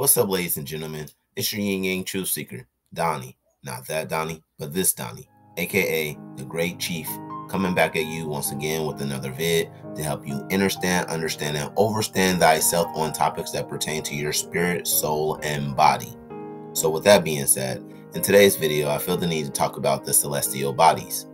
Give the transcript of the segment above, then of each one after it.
What's up, ladies and gentlemen? It's your Yin Yang Truth Seeker, Donnie. Not that Donnie, but this Donnie, aka the Great Chief, coming back at you once again with another vid to help you understand, understand, and overstand thyself on topics that pertain to your spirit, soul, and body. So, with that being said, in today's video, I feel the need to talk about the celestial bodies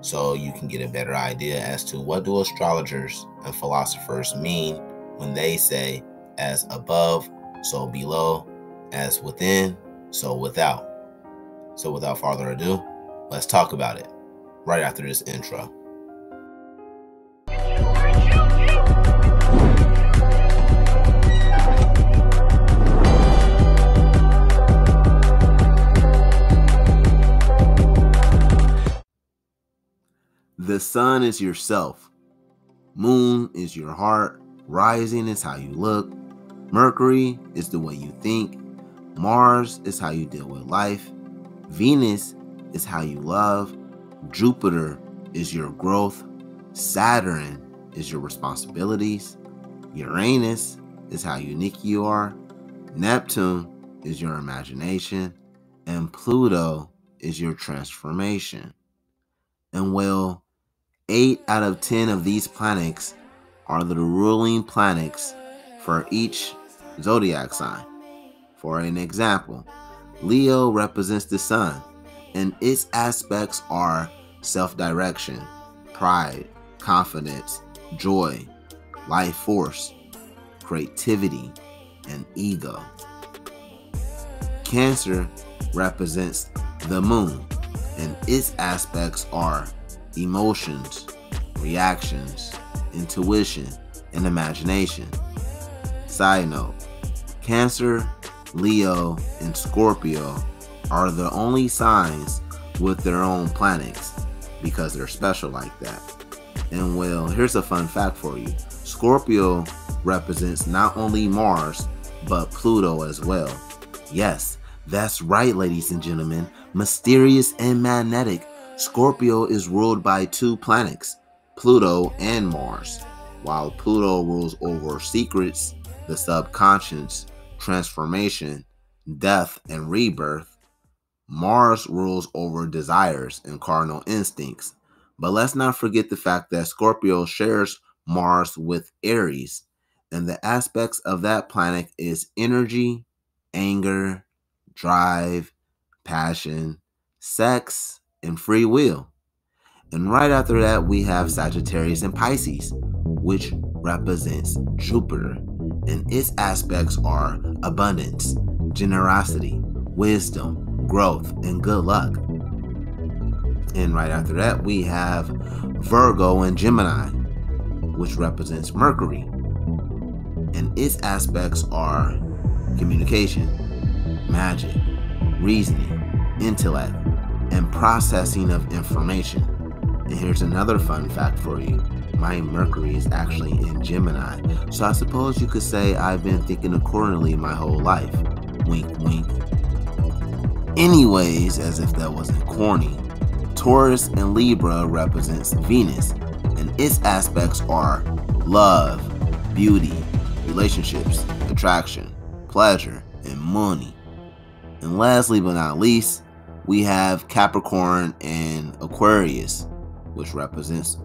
so you can get a better idea as to what do astrologers and philosophers mean when they say as above so below, as within, so without. So without further ado, let's talk about it right after this intro. The sun is yourself. Moon is your heart. Rising is how you look. Mercury is the way you think. Mars is how you deal with life. Venus is how you love. Jupiter is your growth. Saturn is your responsibilities. Uranus is how unique you are. Neptune is your imagination. And Pluto is your transformation. And well, eight out of 10 of these planets are the ruling planets for each zodiac sign. For an example, Leo represents the sun, and its aspects are self direction, pride, confidence, joy, life force, creativity, and ego. Cancer represents the moon, and its aspects are emotions, reactions, intuition, and imagination. Side note Cancer, Leo, and Scorpio are the only signs with their own planets because they're special like that. And well, here's a fun fact for you Scorpio represents not only Mars, but Pluto as well. Yes, that's right, ladies and gentlemen. Mysterious and magnetic, Scorpio is ruled by two planets, Pluto and Mars, while Pluto rules over secrets the subconscious, transformation, death, and rebirth, Mars rules over desires and carnal instincts. But let's not forget the fact that Scorpio shares Mars with Aries, and the aspects of that planet is energy, anger, drive, passion, sex, and free will. And right after that, we have Sagittarius and Pisces, which represents Jupiter and its aspects are abundance, generosity, wisdom, growth, and good luck. And right after that, we have Virgo and Gemini, which represents Mercury. And its aspects are communication, magic, reasoning, intellect, and processing of information. And here's another fun fact for you my Mercury is actually in Gemini. So I suppose you could say I've been thinking accordingly my whole life. Wink, wink. Anyways, as if that wasn't corny, Taurus and Libra represents Venus, and its aspects are love, beauty, relationships, attraction, pleasure, and money. And lastly but not least, we have Capricorn and Aquarius, which represents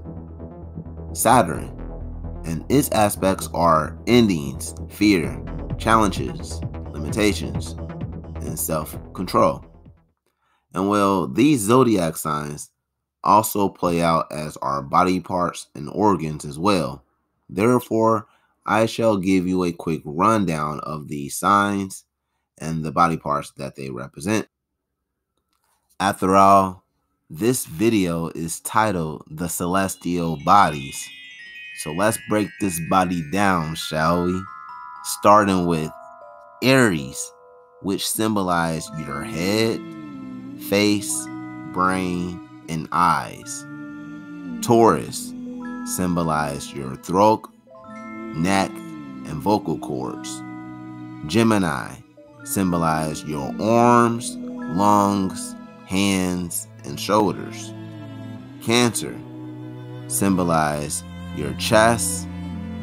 Saturn, and its aspects are endings, fear, challenges, limitations, and self control. And well, these zodiac signs also play out as our body parts and organs as well. Therefore, I shall give you a quick rundown of these signs and the body parts that they represent. After all, this video is titled The Celestial Bodies. So let's break this body down, shall we? Starting with Aries, which symbolize your head, face, brain, and eyes. Taurus symbolize your throat, neck, and vocal cords. Gemini symbolize your arms, lungs, hands, and shoulders. Cancer symbolize your chest,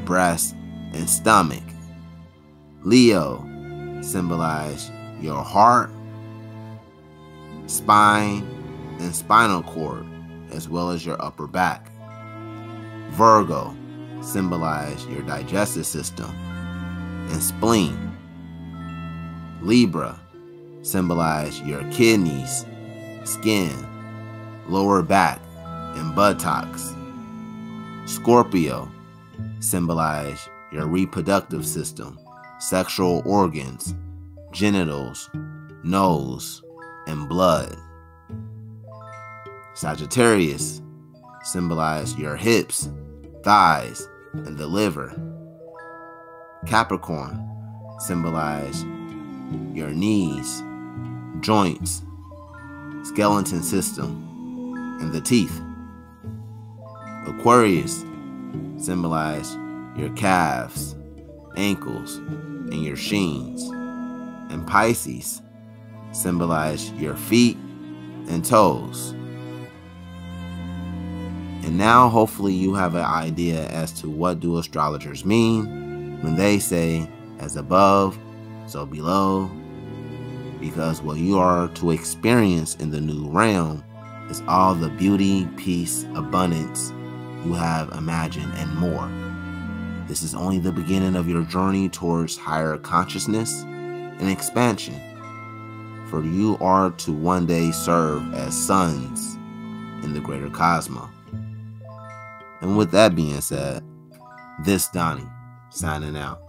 breast, and stomach. Leo symbolize your heart, spine, and spinal cord, as well as your upper back. Virgo symbolize your digestive system and spleen. Libra symbolize your kidneys, skin, lower back, and buttocks. Scorpio symbolize your reproductive system, sexual organs, genitals, nose, and blood. Sagittarius symbolize your hips, thighs, and the liver. Capricorn symbolize your knees, joints, skeleton system, and the teeth. Aquarius symbolize your calves, ankles, and your sheens. And Pisces symbolize your feet and toes. And now hopefully you have an idea as to what do astrologers mean when they say as above, so below, because what you are to experience in the new realm is all the beauty, peace, abundance you have imagined and more. This is only the beginning of your journey towards higher consciousness and expansion. For you are to one day serve as sons in the greater cosmos. And with that being said, this Donnie signing out.